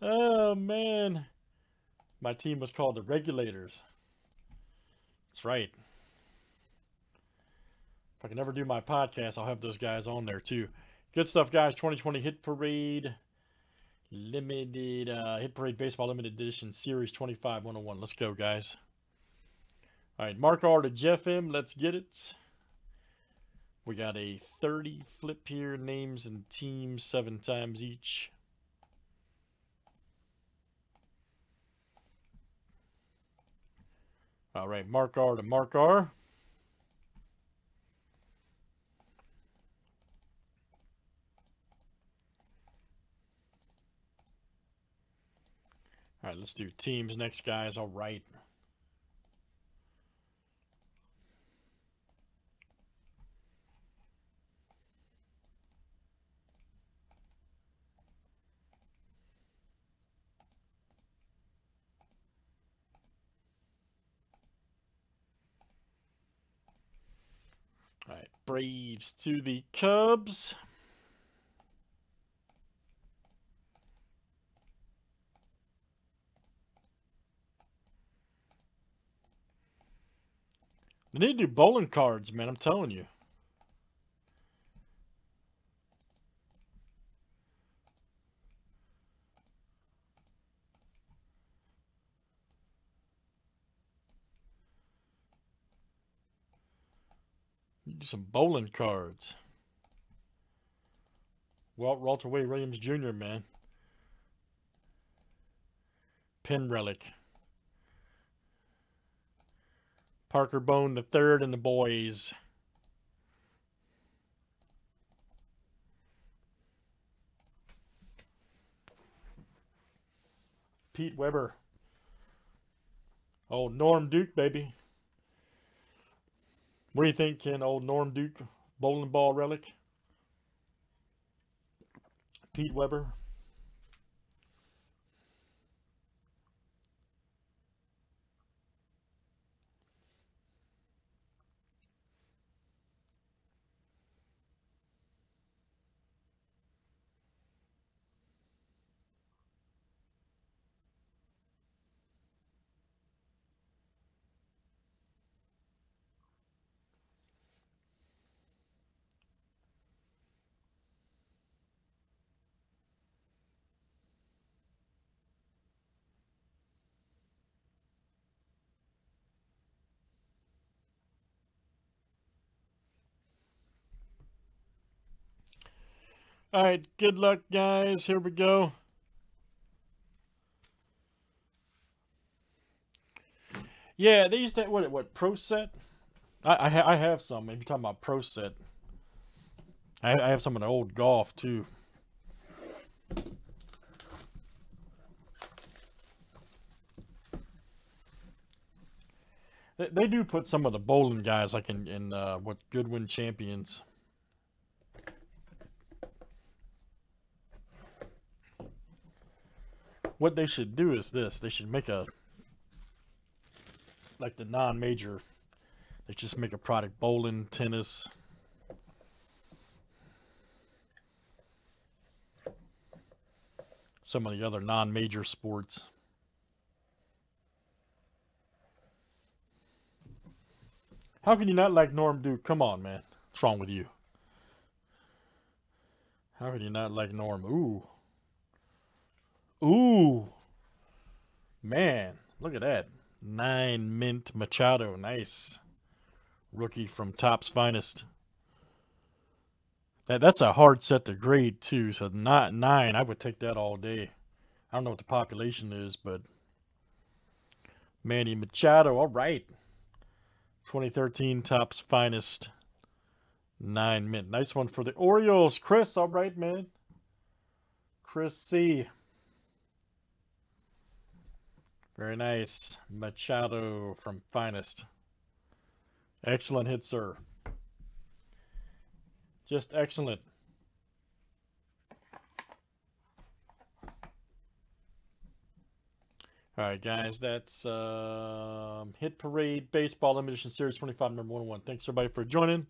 Oh, man. My team was called the Regulators. That's right. If I can ever do my podcast, I'll have those guys on there too. Good stuff, guys. 2020 Hit Parade Limited uh, Hit Parade Baseball Limited Edition Series 25 101. Let's go, guys. All right, Mark R to Jeff M. Let's get it. We got a 30 flip here, names and teams, seven times each. All right, Mark R to Mark R. All right, let's do teams next, guys. All right. All right, Braves to the Cubs. They need to do bowling cards, man. I'm telling you. Some bowling cards. Walt Walter Ray Williams Jr., man. Pin relic. Parker Bohn the third and the boys. Pete Weber. Old Norm Duke, baby. What do you think, Ken? Old Norm Duke bowling ball relic? Pete Weber. All right, good luck, guys. Here we go. Yeah, they used to what what pro set. I I, ha I have some. If you're talking about pro set, I, I have some of the old golf too. They, they do put some of the bowling guys like in in uh, what Goodwin Champions. What they should do is this. They should make a like the non-major. They just make a product bowling tennis. Some of the other non-major sports. How can you not like norm duke? Come on man. What's wrong with you? How can you not like norm? Ooh Ooh. Man, look at that. Nine mint Machado. Nice. Rookie from Topps Finest. That that's a hard set to grade too. So not nine, I would take that all day. I don't know what the population is, but Manny Machado, all right. 2013 Topps Finest. Nine mint. Nice one for the Orioles. Chris, all right, man. Chris C. Very nice. Machado from Finest. Excellent hit, sir. Just excellent. All right, guys, that's um, Hit Parade Baseball Limited Series 25, number 101. Thanks, everybody, for joining.